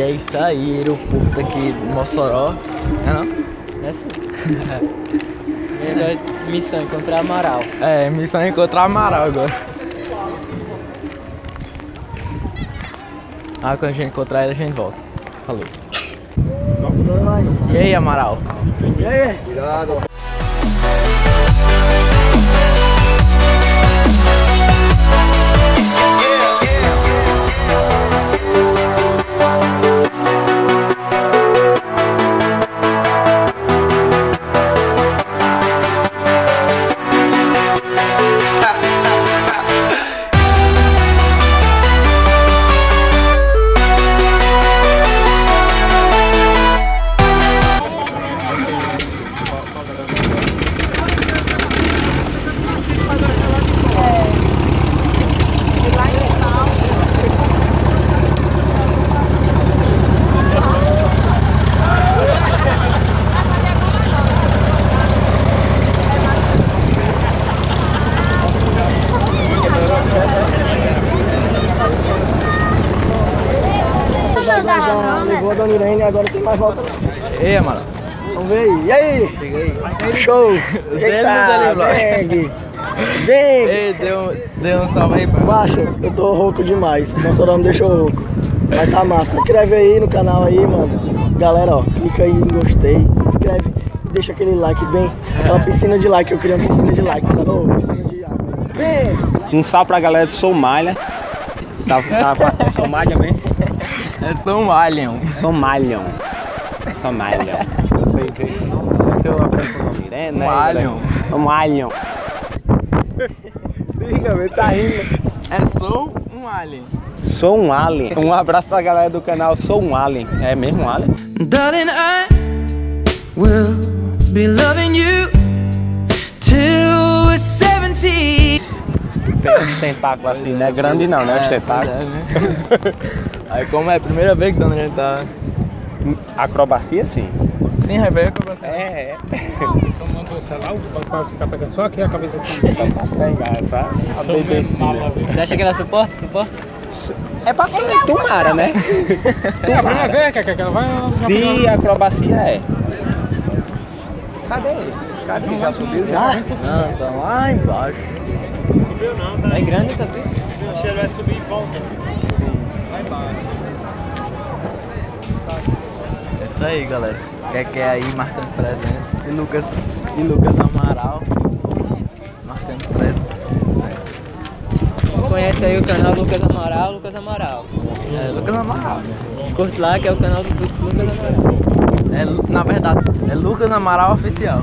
é isso aí, aeroporto aqui de Mossoró. É não? É sim. e agora, missão, encontrar Amaral. É, missão é encontrar Amaral agora. Ah, quando a gente encontrar ele, a gente volta. Falou. E aí, Amaral? E aí? Cuidado. Já levou a Dona Irene e agora tem mais volta não. Ei, mano. Vamos ver aí. E aí? Cheguei. Show! Eita, Veng! Veng! Ei, deu, deu um salve aí pra Macho, eu tô rouco demais. Mossoró me deixou rouco. Mas tá massa. Se inscreve aí no canal aí, mano. Galera, ó, clica aí em gostei, se inscreve e deixa aquele like bem. Aquela piscina de like, eu queria uma piscina de like, sabe? Ô, piscina de água. Vem! Um salve pra galera de Somália. Tá, tá, é Somália mesmo? É só um alien. Somalion. Somalion. Não sei o que é isso não. É que eu aprendo com o nome. É, né? Um alien. Um alien. Diga, ele tá rindo. É só um alien. Sou um alien. Um abraço pra galera do canal Sou um Alien. É mesmo um alien? Darling, I will be loving you till we're 70. Tem uns tentáculos assim, não é grande não, né? Os tentáculos. É? Aí como é a primeira vez que Dona Irene tá... Acrobacia sim. Sim, vai ver como você... É, é. Só mandou o celular, o papai ficar pegando só aqui a cabeça assim. Só pra pegar, sabe? Sou. Você acha que ela suporta? Suporta? É pra Tomara, né? É, a primeira vez que que ela vai... De acrobacia é. Cadê ele? Cadê ele? Já subiu já? Não, tá lá embaixo. É grande essa pista? Que ele vai subir e volta. É isso aí, galera. Quer que é aí marcando presença. E Lucas, e Lucas Amaral marcando presença. Conhece aí o canal Lucas Amaral, Lucas Amaral. É, Lucas Amaral. Curte lá que é o canal do Lucas Amaral. É, na verdade, é Lucas Amaral Oficial.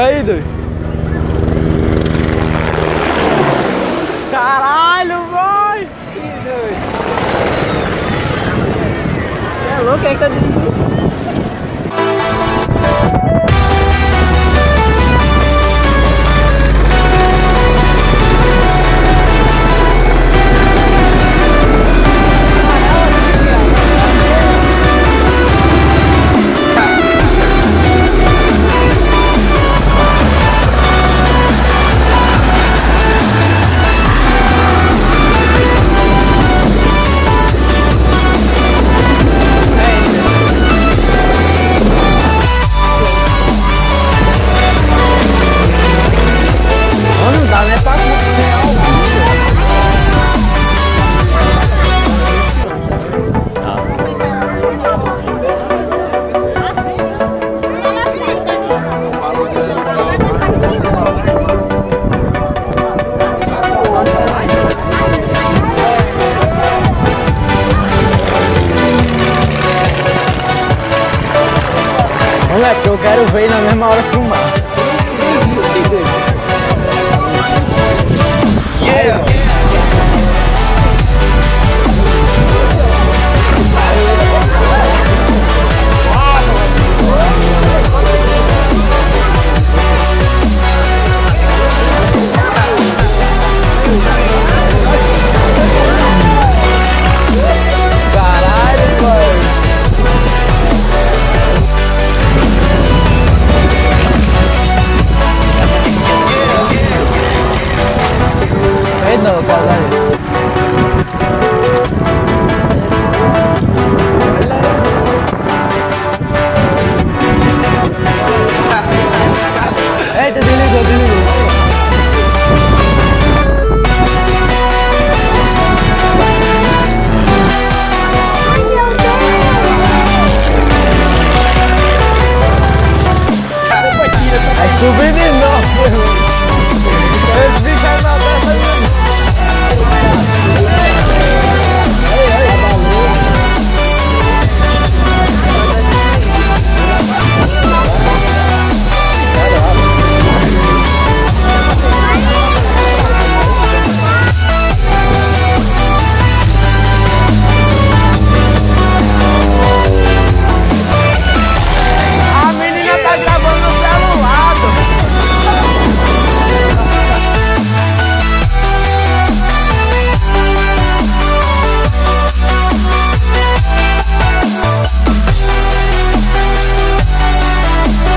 Cheio, doido. Caralho, vai! É louco, é que tá dirigindo. Quero ver na mesma hora filmar. Ei,